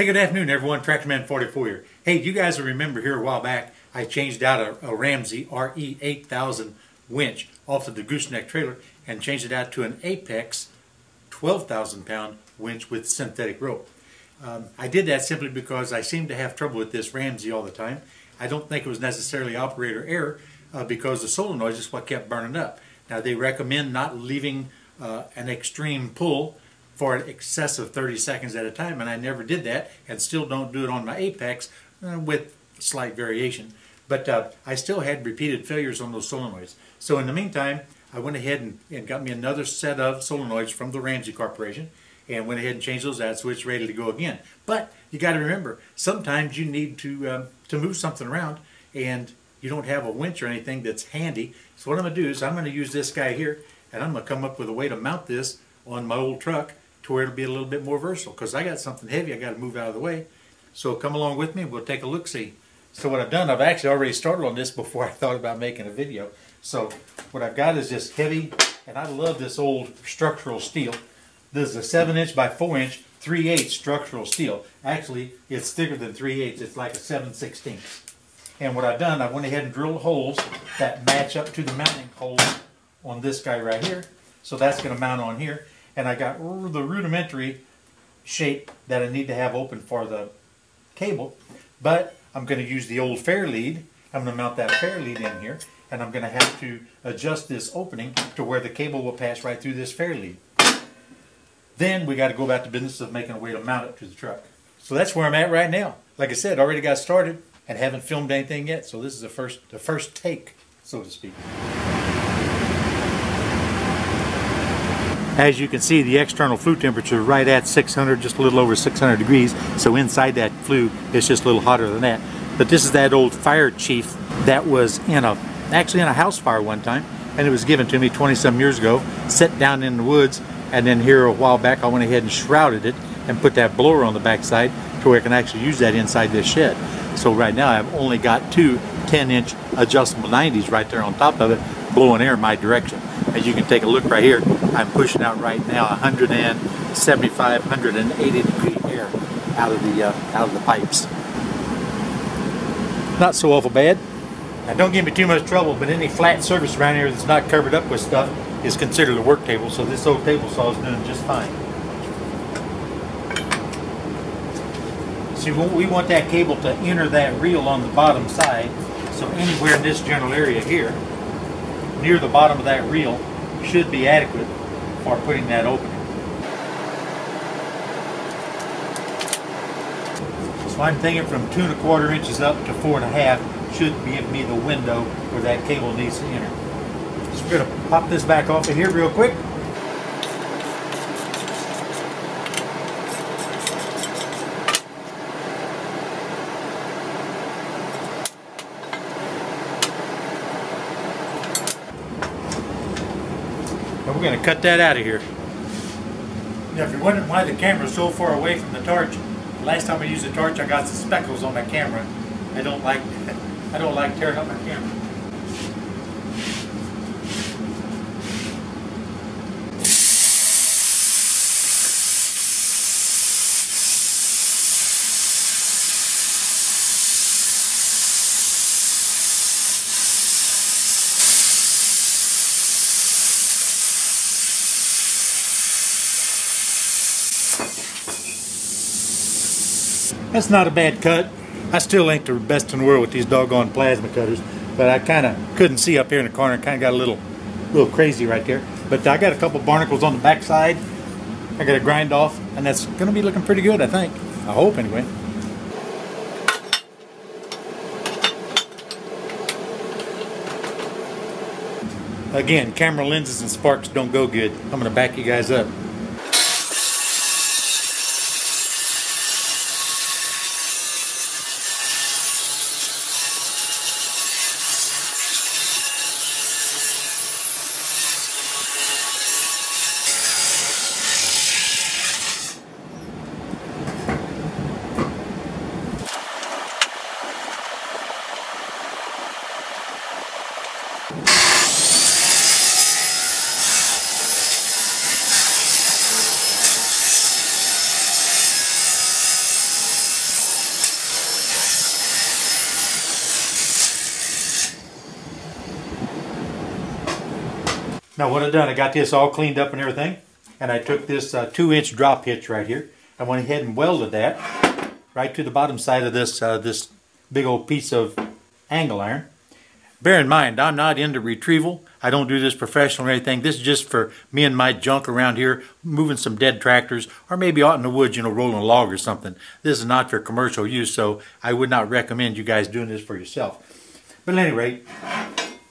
Hey, good afternoon, everyone. Tractorman 44 here. Hey, you guys will remember here a while back, I changed out a, a Ramsey RE 8000 winch off of the gooseneck trailer and changed it out to an Apex 12,000 pound winch with synthetic rope. Um, I did that simply because I seem to have trouble with this Ramsey all the time. I don't think it was necessarily operator error uh, because the solenoid is what kept burning up. Now they recommend not leaving uh, an extreme pull for an excess of 30 seconds at a time and I never did that and still don't do it on my Apex uh, with slight variation. But uh, I still had repeated failures on those solenoids. So in the meantime, I went ahead and, and got me another set of solenoids from the Ramsey Corporation and went ahead and changed those out so it's ready to go again. But you got to remember, sometimes you need to um, to move something around and you don't have a winch or anything that's handy. So what I'm going to do is I'm going to use this guy here and I'm going to come up with a way to mount this on my old truck to where it'll be a little bit more versatile because I got something heavy I got to move out of the way. So come along with me we'll take a look-see. So what I've done, I've actually already started on this before I thought about making a video. So what I've got is this heavy, and I love this old structural steel. This is a 7 inch by 4 inch 3 8 structural steel. Actually, it's thicker than 3 8 It's like a 7 16 And what I've done, I went ahead and drilled holes that match up to the mounting holes on this guy right here. So that's going to mount on here. And I got the rudimentary shape that I need to have open for the cable. But I'm going to use the old fair lead. I'm going to mount that fair lead in here. And I'm going to have to adjust this opening to where the cable will pass right through this fair lead. Then we got to go back to business of making a way to mount it to the truck. So that's where I'm at right now. Like I said, already got started and haven't filmed anything yet. So this is the first, the first take, so to speak. As you can see, the external flue temperature right at 600, just a little over 600 degrees. So inside that flue, it's just a little hotter than that. But this is that old fire chief that was in a, actually in a house fire one time. And it was given to me 20 some years ago, set down in the woods. And then here a while back, I went ahead and shrouded it and put that blower on the backside to where I can actually use that inside this shed. So right now I've only got two 10 inch adjustable 90s right there on top of it, blowing air in my direction. As you can take a look right here, I'm pushing out right now 175, 180 degree air out of the uh, out of the pipes. Not so awful bad. Now don't give me too much trouble, but any flat surface around here that's not covered up with stuff is considered a work table, so this old table saw is doing just fine. See, we want that cable to enter that reel on the bottom side, so anywhere in this general area here, near the bottom of that reel, should be adequate for putting that opening. So I'm thinking from two and a quarter inches up to four and a half should give me the window where that cable needs to enter. Going to pop this back off of here real quick. And we're going to cut that out of here. Now, if you're wondering why the camera's so far away from the torch, last time I used the torch, I got some speckles on my camera. I don't like I don't like tearing up my camera. That's not a bad cut. I still ain't the best in the world with these doggone plasma cutters, but I kind of couldn't see up here in the corner. Kind of got a little, little crazy right there. But I got a couple barnacles on the back side. I got to grind off, and that's going to be looking pretty good, I think. I hope, anyway. Again, camera lenses and sparks don't go good. I'm going to back you guys up. Now what I done, I got this all cleaned up and everything, and I took this uh, two inch drop hitch right here, I went ahead and welded that right to the bottom side of this uh, this big old piece of angle iron. Bear in mind, I'm not into retrieval. I don't do this professional or anything. This is just for me and my junk around here, moving some dead tractors, or maybe out in the woods, you know, rolling a log or something. This is not for commercial use, so I would not recommend you guys doing this for yourself. But at any rate,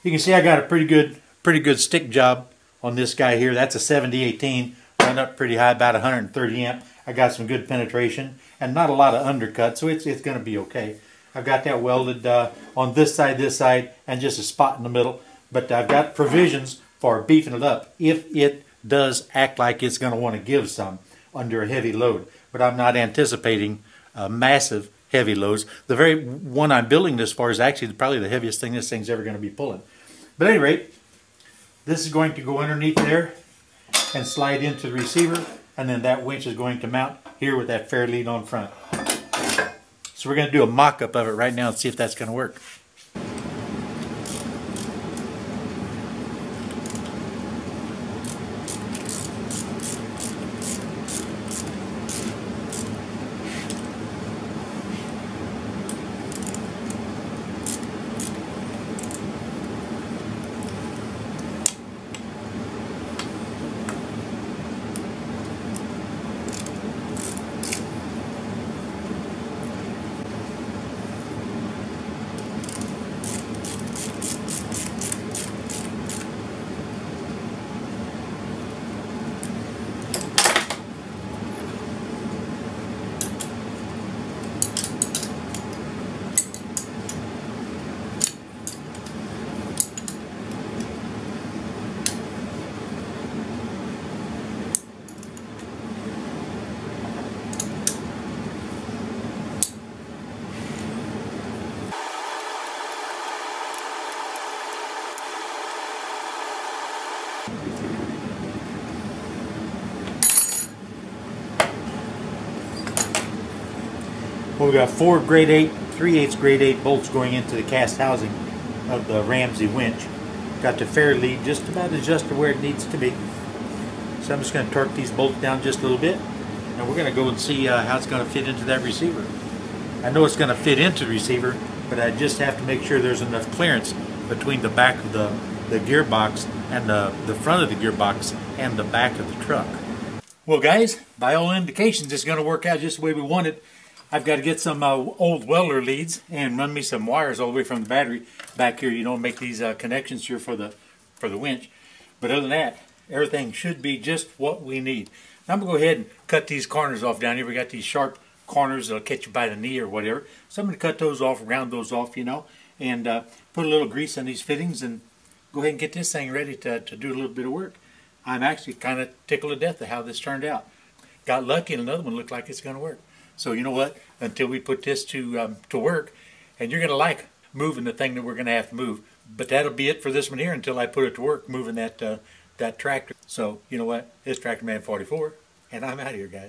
you can see I got a pretty good, pretty good stick job on this guy here. That's a 7018, run up pretty high, about 130 amp. I got some good penetration and not a lot of undercut, so it's it's going to be okay. I've got that welded uh, on this side, this side, and just a spot in the middle. But I've got provisions for beefing it up if it does act like it's going to want to give some under a heavy load. But I'm not anticipating uh, massive heavy loads. The very one I'm building this for is actually probably the heaviest thing this thing's ever going to be pulling. But at any rate, this is going to go underneath there and slide into the receiver, and then that winch is going to mount here with that fair lead on front. So we're going to do a mock-up of it right now and see if that's going to work. Well, we got four grade 8, 3 eighths grade 8 bolts going into the cast housing of the Ramsey winch. Got the fair lead just about adjusted where it needs to be. So I'm just going to torque these bolts down just a little bit. And we're going to go and see uh, how it's going to fit into that receiver. I know it's going to fit into the receiver, but I just have to make sure there's enough clearance between the back of the, the gearbox and the, the front of the gearbox and the back of the truck. Well guys, by all indications it's going to work out just the way we want it. I've got to get some uh, old welder leads and run me some wires all the way from the battery back here. You know, make these uh, connections here for the for the winch. But other than that, everything should be just what we need. Now I'm going to go ahead and cut these corners off down here. We got these sharp corners that'll catch you by the knee or whatever. So I'm going to cut those off, round those off, you know, and uh, put a little grease on these fittings and go ahead and get this thing ready to, to do a little bit of work. I'm actually kind of tickled to death at how this turned out. Got lucky and another one looked like it's going to work. So you know what? Until we put this to um, to work, and you're going to like moving the thing that we're going to have to move. But that'll be it for this one here until I put it to work moving that uh, that tractor. So you know what? It's Tractor Man 44, and I'm out of here, guys.